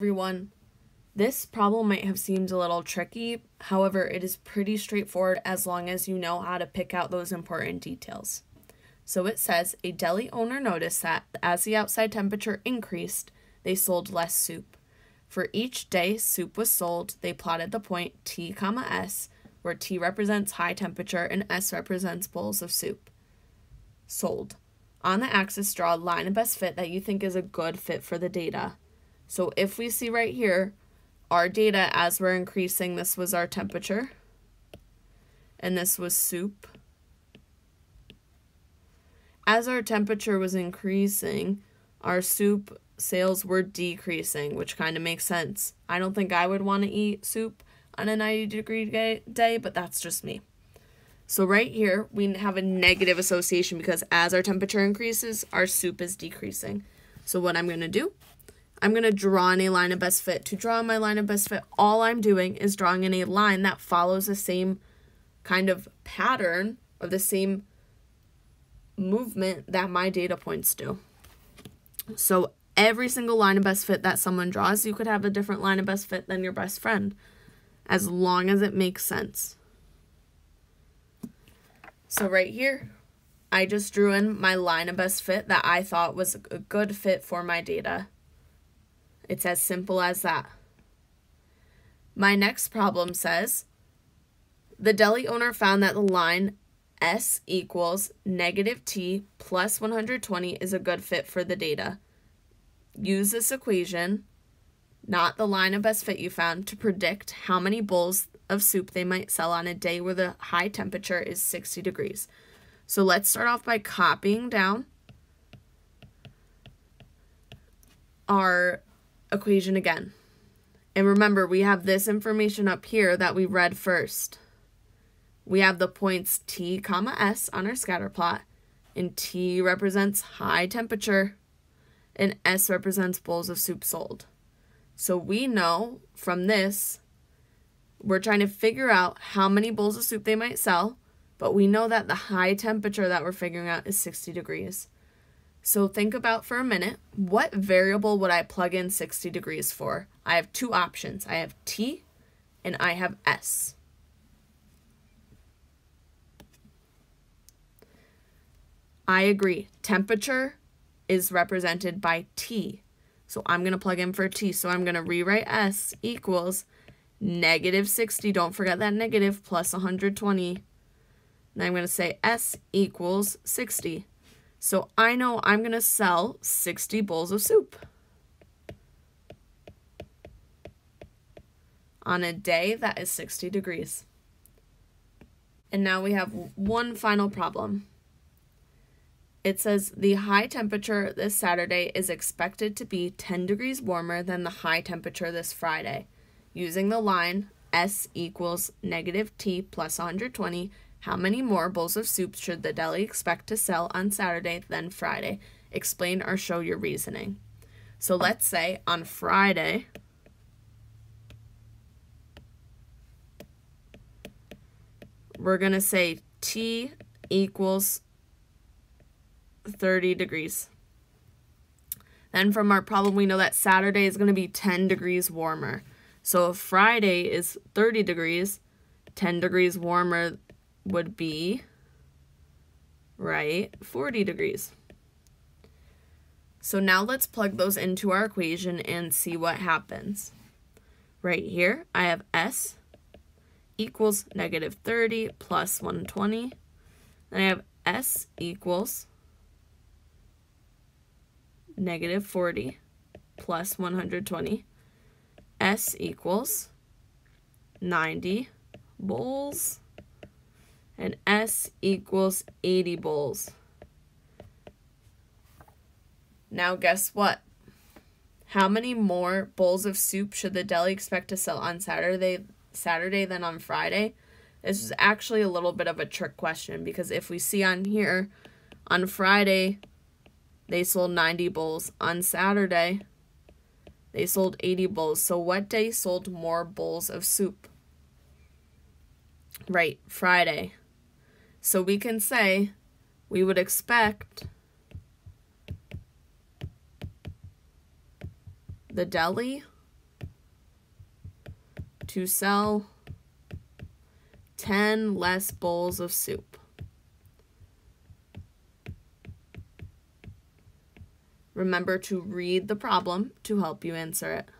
everyone. This problem might have seemed a little tricky, however, it is pretty straightforward as long as you know how to pick out those important details. So it says a deli owner noticed that as the outside temperature increased, they sold less soup. For each day soup was sold, they plotted the point T, comma S, where T represents high temperature and S represents bowls of soup. Sold. On the axis, draw a line of best fit that you think is a good fit for the data. So if we see right here, our data as we're increasing, this was our temperature, and this was soup. As our temperature was increasing, our soup sales were decreasing, which kind of makes sense. I don't think I would want to eat soup on a 90 degree day, but that's just me. So right here, we have a negative association because as our temperature increases, our soup is decreasing. So what I'm going to do, I'm going to draw in a line of best fit. To draw my line of best fit, all I'm doing is drawing in a line that follows the same kind of pattern or the same movement that my data points do. So every single line of best fit that someone draws, you could have a different line of best fit than your best friend, as long as it makes sense. So right here, I just drew in my line of best fit that I thought was a good fit for my data. It's as simple as that. My next problem says, the deli owner found that the line S equals negative T plus 120 is a good fit for the data. Use this equation, not the line of best fit you found, to predict how many bowls of soup they might sell on a day where the high temperature is 60 degrees. So let's start off by copying down our equation again. And remember, we have this information up here that we read first. We have the points T comma S on our scatter plot, and T represents high temperature, and S represents bowls of soup sold. So we know from this, we're trying to figure out how many bowls of soup they might sell, but we know that the high temperature that we're figuring out is 60 degrees. So think about for a minute, what variable would I plug in 60 degrees for? I have two options. I have T and I have S. I agree. Temperature is represented by T. So I'm going to plug in for T. So I'm going to rewrite S equals negative 60. Don't forget that negative plus 120. Then I'm going to say S equals 60. So I know I'm going to sell 60 bowls of soup. On a day that is 60 degrees. And now we have one final problem. It says the high temperature this Saturday is expected to be 10 degrees warmer than the high temperature this Friday. Using the line S equals negative T plus 120, how many more bowls of soup should the deli expect to sell on Saturday than Friday? Explain or show your reasoning. So let's say on Friday, we're going to say T equals 30 degrees. Then from our problem, we know that Saturday is going to be 10 degrees warmer. So if Friday is 30 degrees, 10 degrees warmer would be, right, 40 degrees. So now let's plug those into our equation and see what happens. Right here, I have S equals negative 30 plus 120. Then I have S equals negative 40 plus 120. S equals 90 bowls. And S equals 80 bowls. Now guess what? How many more bowls of soup should the deli expect to sell on Saturday Saturday than on Friday? This is actually a little bit of a trick question because if we see on here on Friday they sold 90 bowls. On Saturday, they sold 80 bowls. So what day sold more bowls of soup? Right, Friday. So we can say we would expect the deli to sell 10 less bowls of soup. Remember to read the problem to help you answer it.